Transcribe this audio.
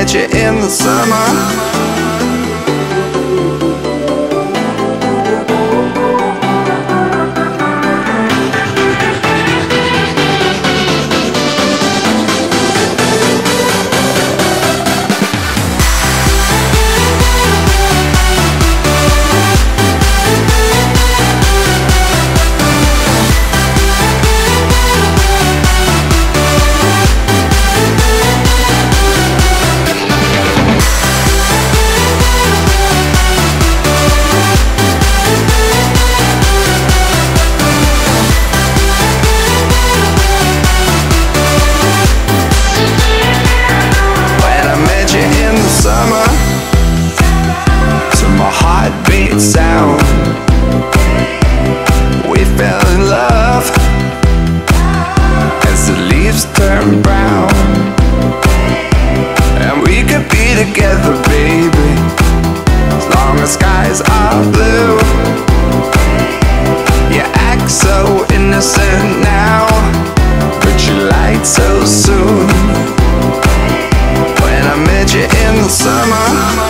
met you in the summer. mama.